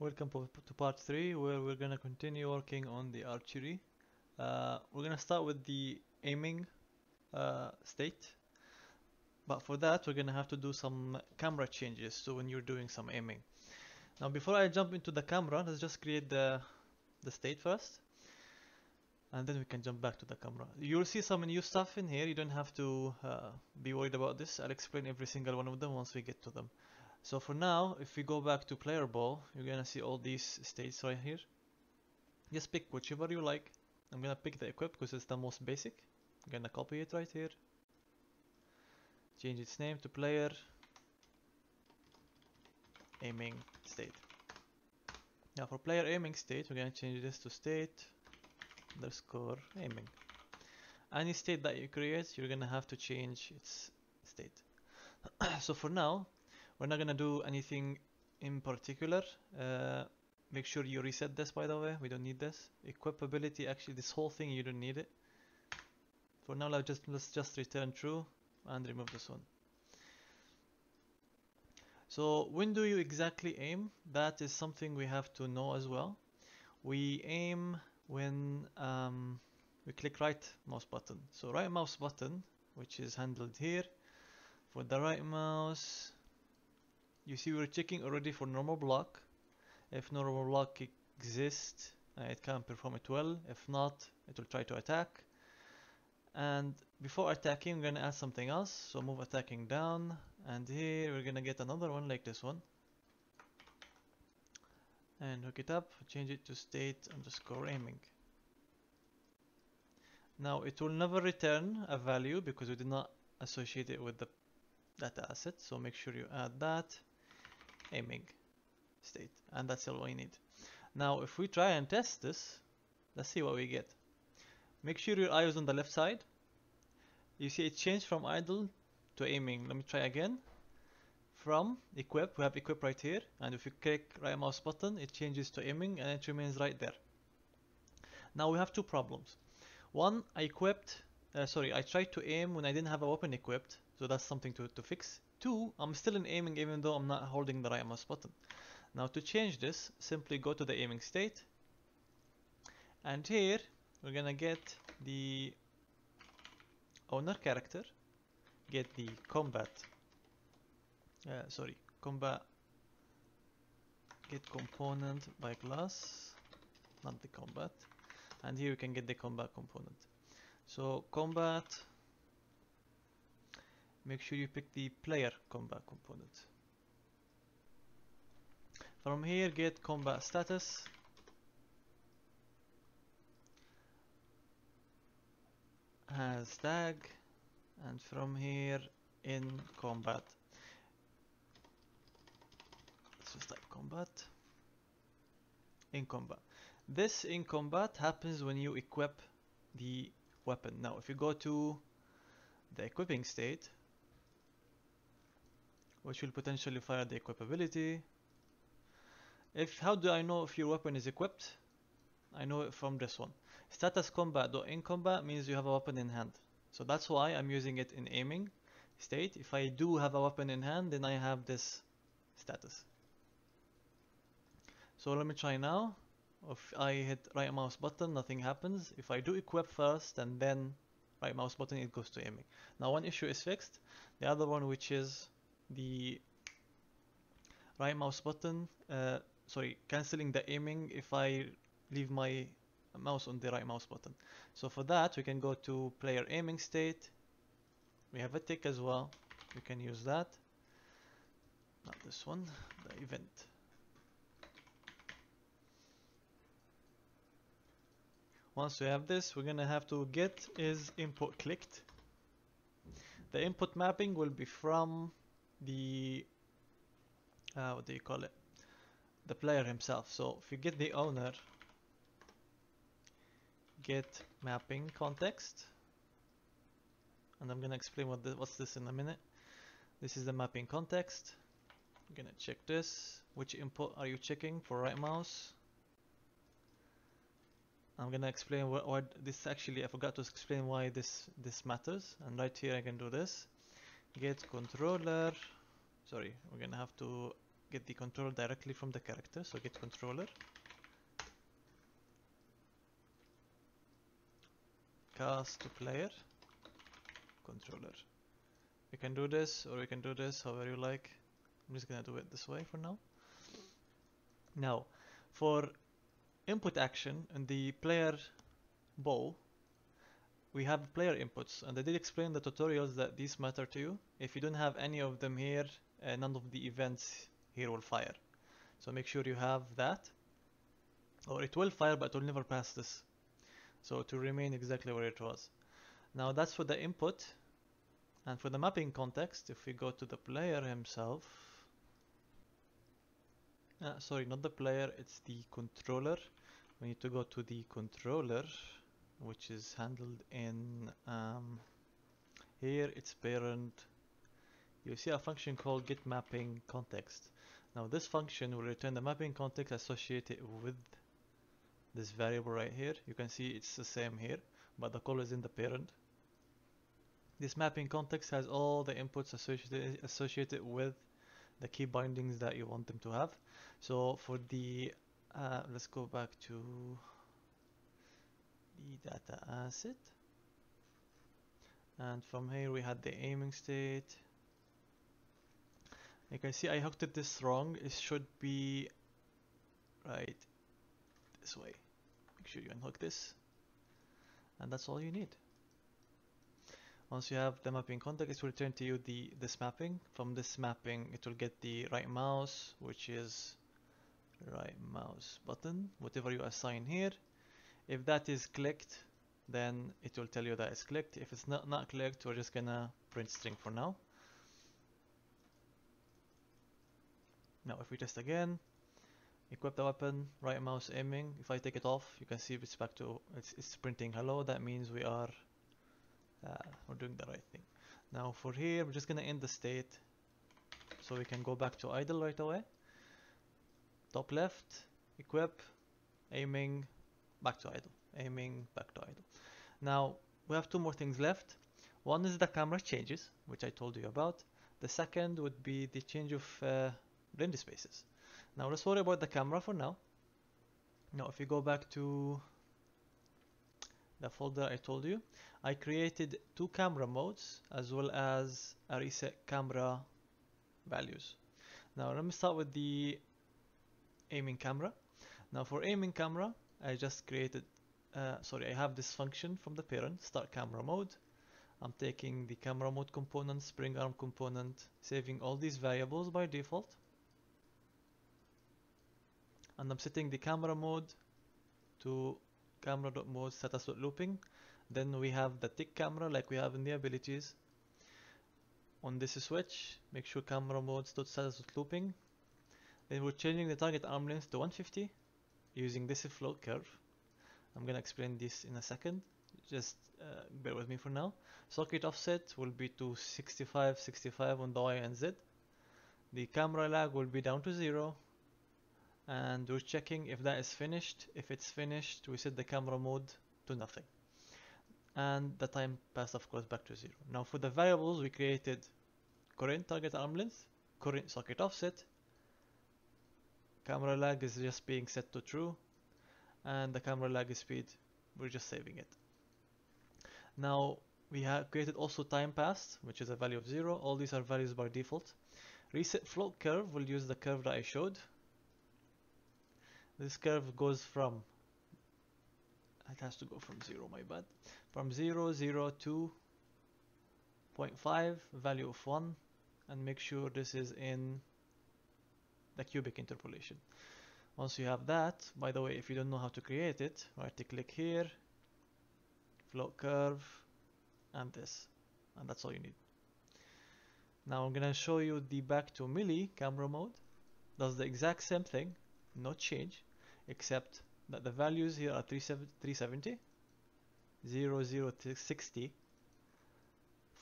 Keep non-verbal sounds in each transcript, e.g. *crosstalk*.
Welcome to part 3 where we're gonna continue working on the archery. Uh, we're gonna start with the aiming uh, state. But for that we're gonna have to do some camera changes so when you're doing some aiming. Now before I jump into the camera, let's just create the, the state first. And then we can jump back to the camera. You'll see some new stuff in here, you don't have to uh, be worried about this. I'll explain every single one of them once we get to them. So for now, if we go back to player bow, you're gonna see all these states right here. Just pick whichever you like. I'm gonna pick the equip because it's the most basic. I'm gonna copy it right here. Change its name to player aiming state. Now for player aiming state, we're gonna change this to state underscore aiming. Any state that you create, you're gonna have to change its state. *clears throat* so for now, we're not gonna do anything in particular. Uh, make sure you reset this by the way, we don't need this. Equipability, actually this whole thing you don't need it. For now let's just, let's just return true and remove this one. So when do you exactly aim? That is something we have to know as well. We aim when um, we click right mouse button. So right mouse button, which is handled here. For the right mouse, you see we're checking already for normal block. If normal block exists, uh, it can perform it well. If not, it will try to attack. And before attacking, we're gonna add something else. So move attacking down, and here we're gonna get another one like this one. And hook it up, change it to state underscore aiming. Now it will never return a value because we did not associate it with the data asset. So make sure you add that aiming state, and that's all we need. Now if we try and test this, let's see what we get. Make sure your eye is on the left side. You see it changed from idle to aiming. Let me try again. From equip, we have equip right here, and if you click right mouse button, it changes to aiming and it remains right there. Now we have two problems. One, I equipped, uh, sorry, I tried to aim when I didn't have a weapon equipped, so that's something to, to fix. Two, I'm still in aiming even though I'm not holding the right mouse button. Now to change this, simply go to the aiming state, and here we're gonna get the owner character, get the combat, uh, sorry, combat, get component by class, not the combat, and here we can get the combat component. So combat, make sure you pick the player combat component. From here get combat status, has tag. And from here in combat. Let's just type combat. In combat. This in combat happens when you equip the weapon now if you go to the equipping state which will potentially fire the equip ability if how do I know if your weapon is equipped I know it from this one Status combat or in combat means you have a weapon in hand. So that's why I'm using it in aiming state. If I do have a weapon in hand, then I have this status. So let me try now. If I hit right mouse button, nothing happens. If I do equip first and then right mouse button, it goes to aiming. Now one issue is fixed. The other one, which is the right mouse button, uh, sorry, cancelling the aiming if I leave my mouse on the right mouse button. So for that we can go to player aiming state. We have a tick as well. We can use that. Not this one, the event. Once we have this, we're gonna have to get is input clicked. The input mapping will be from the uh, what do you call it? The player himself. So if you get the owner get mapping context and I'm gonna explain what the, what's this in a minute this is the mapping context I'm gonna check this which input are you checking for right mouse I'm gonna explain what, what this actually I forgot to explain why this this matters. And right here I can do this. Get controller. Sorry we're gonna have to get the controller directly from the character. So get controller. Cast to player. Controller. We can do this or we can do this however you like. I'm just gonna do it this way for now. Now for input action in the player bow we have player inputs and I did explain in the tutorials that these matter to you. If you don't have any of them here uh, none of the events here will fire. So make sure you have that. Or it will fire but it will never pass this. So to remain exactly where it was. Now that's for the input. And for the mapping context if we go to the player himself. Uh, sorry not the player it's the controller we need to go to the controller which is handled in um, here. It's parent. You see a function called get mapping context. Now this function will return the mapping context associated with this variable right here. You can see it's the same here but the call is in the parent. This mapping context has all the inputs associated associated with the key bindings that you want them to have. So for the uh, let's go back to the data asset. And from here we had the aiming state. You can see I hooked it this wrong. It should be right this way. Make sure you unhook this. And that's all you need. Once you have the mapping context it will return to you the this mapping. From this mapping it will get the right mouse which is right mouse button whatever you assign here. If that is clicked then it will tell you that it's clicked. If it's not not clicked we're just gonna print string for now. Now if we test again equip the weapon right mouse aiming. If I take it off you can see it's back to it's, it's printing. Hello that means we are uh, we're doing the right thing. Now for here we're just gonna end the state so we can go back to idle right away top left equip aiming back to idle aiming back to idle. Now we have two more things left. One is the camera changes which I told you about. The second would be the change of uh, render spaces. Now let's worry about the camera for now. Now if you go back to the folder I told you I created two camera modes as well as a reset camera values. Now let me start with the aiming camera. Now for aiming camera I just created uh, sorry I have this function from the parent start camera mode. I'm taking the camera mode component spring arm component saving all these variables by default. And I'm setting the camera mode to camera.mode status.looping then we have the tick camera like we have in the abilities. On this switch make sure camera mode status.looping then we're changing the target arm length to 150 using this float curve I'm gonna explain this in a second. Just uh, bear with me for now. Socket offset will be to 65 65 on the Y and Z. The camera lag will be down to zero. And we're checking if that is finished. If it's finished we set the camera mode to nothing. And the time passed of course back to zero. Now for the variables we created current target arm length current socket offset camera lag is just being set to true and the camera lag speed we're just saving it. Now we have created also time passed which is a value of zero. All these are values by default. Reset float curve will use the curve that I showed. This curve goes from it has to go from 0 my bad. From 0 0 to 0.5 value of 1 and make sure this is in the cubic interpolation. Once you have that by the way if you don't know how to create it right click here float curve and this. And that's all you need. Now I'm gonna show you the back to melee camera mode. Does the exact same thing no change except that the values here are 370 0 0 60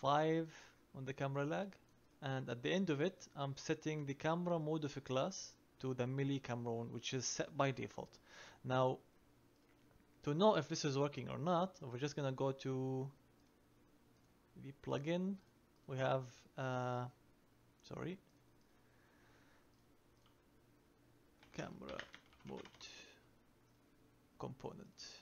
5 on the camera lag and at the end of it I'm setting the camera mode of a class to the melee camera one which is set by default. Now to know if this is working or not we're just gonna go to the plugin. We have uh, sorry. Camera mode component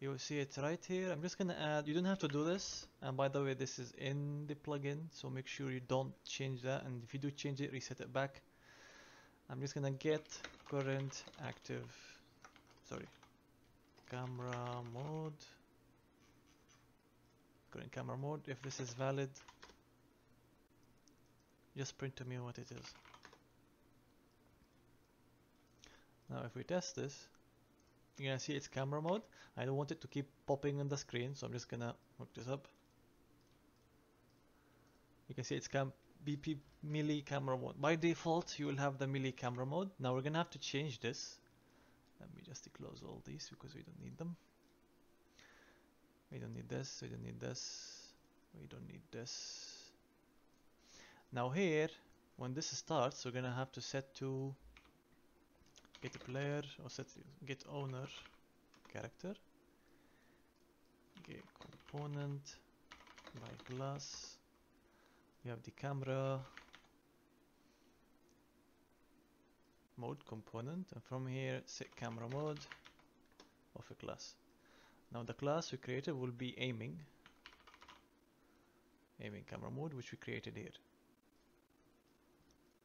you will see it right here. I'm just gonna add you don't have to do this. And by the way this is in the plugin so make sure you don't change that. And if you do change it reset it back. I'm just gonna get current active sorry camera mode. Current camera mode if this is valid just print to me what it is. Now if we test this you're gonna see it's camera mode. I don't want it to keep popping on the screen so I'm just gonna hook this up. You can see it's cam BP melee camera mode. By default you will have the melee camera mode. Now we're gonna have to change this. Let me just close all these because we don't need them. We don't need this we don't need this we don't need this. Now here when this starts we're gonna have to set to get player or set get owner character. Get component by class we have the camera. Mode component and from here set camera mode of a class. Now the class we created will be aiming aiming camera mode which we created here.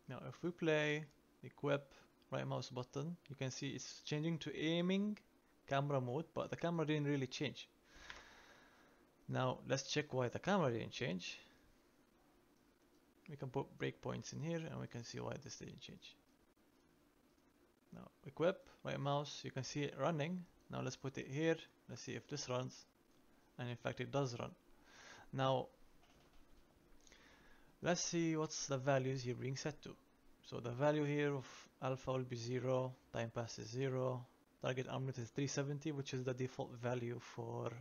Now if we play equip right mouse button. You can see it's changing to aiming camera mode but the camera didn't really change. Now let's check why the camera didn't change. We can put breakpoints in here and we can see why this didn't change. Now equip right mouse. You can see it running. Now let's put it here. Let's see if this runs. And in fact it does run. Now let's see what's the values here being set to so the value here of alpha will be 0, time pass is 0, target arm length is 370 which is the default value for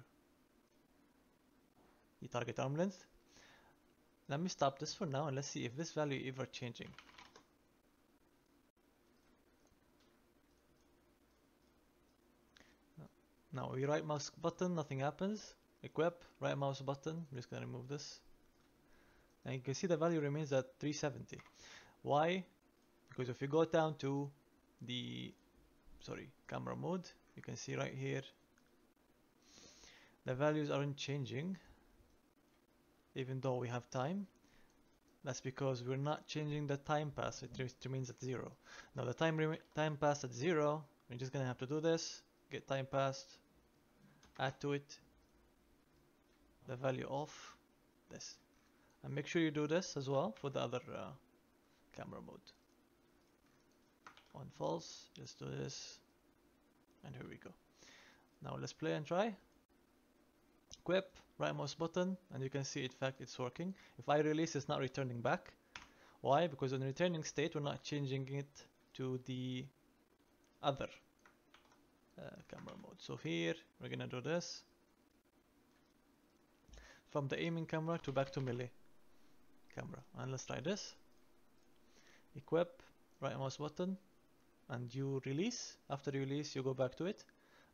the target arm length. Let me stop this for now and let's see if this value ever changing. Now we right mouse button, nothing happens. Equip, right mouse button, I'm just gonna remove this. And you can see the value remains at 370. Why? Because if you go down to the sorry camera mode, you can see right here the values aren't changing even though we have time. That's because we're not changing the time pass, it remains at zero. Now the time time pass at zero, we're just gonna have to do this, get time passed, add to it the value of this. And make sure you do this as well for the other uh, camera mode. On false, let's do this. And here we go. Now let's play and try. Equip, right mouse button, and you can see in fact it's working. If I release, it's not returning back. Why? Because in returning state, we're not changing it to the other uh, camera mode. So here, we're gonna do this. From the aiming camera to back to melee camera. And let's try this. Equip, right mouse button, and you release. After you release, you go back to it.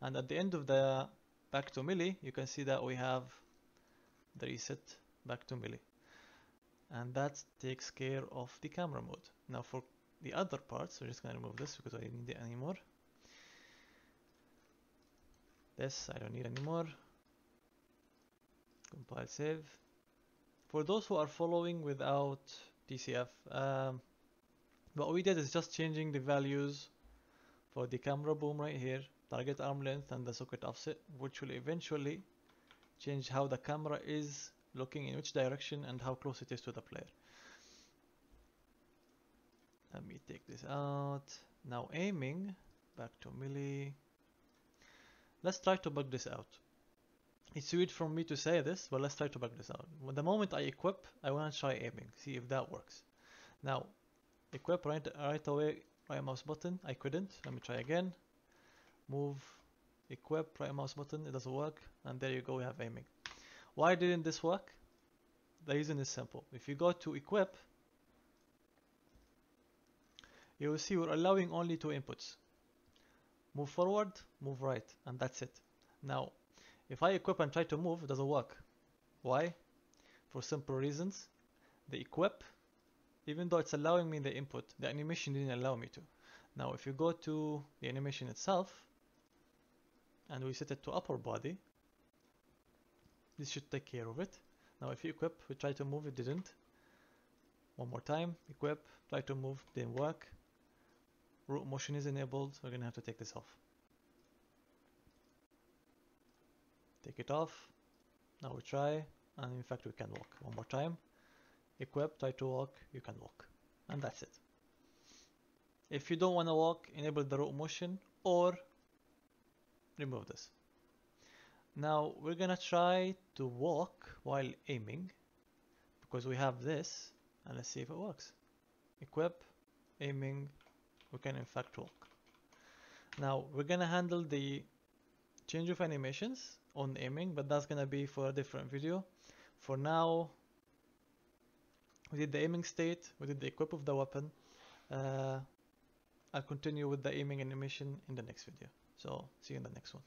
And at the end of the back to melee, you can see that we have the reset back to melee. And that takes care of the camera mode. Now for the other parts, we're just to remove this because I don't need it anymore. This I don't need anymore. Compile save. For those who are following without TCF, um, what we did is just changing the values for the camera boom right here, target arm length and the socket offset, which will eventually change how the camera is looking in which direction and how close it is to the player. Let me take this out. Now aiming, back to melee. Let's try to bug this out. It's weird for me to say this, but let's try to bug this out. The moment I equip, I want to try aiming, see if that works. Now, equip right, right away, right mouse button, I couldn't. Let me try again. Move, equip, right mouse button, it doesn't work. And there you go, we have aiming. Why didn't this work? The reason is simple. If you go to equip, you will see we're allowing only two inputs. Move forward, move right, and that's it. Now, if I equip and try to move, it doesn't work. Why? For simple reasons. The equip, even though it's allowing me the input, the animation didn't allow me to. Now if you go to the animation itself and we set it to upper body, this should take care of it. Now if you equip, we try to move, it didn't. One more time, equip, try to move, didn't work. Root motion is enabled, we're gonna have to take this off. Take it off. Now we try, and in fact we can walk. One more time. Equip, try to walk, you can walk. And that's it. If you don't want to walk, enable the root motion or remove this. Now we're gonna try to walk while aiming because we have this and let's see if it works. Equip, aiming, we can in fact walk. Now we're gonna handle the change of animations on aiming but that's gonna be for a different video. For now we did the aiming state, we did the equip of the weapon. Uh, I'll continue with the aiming animation in the next video. So see you in the next one.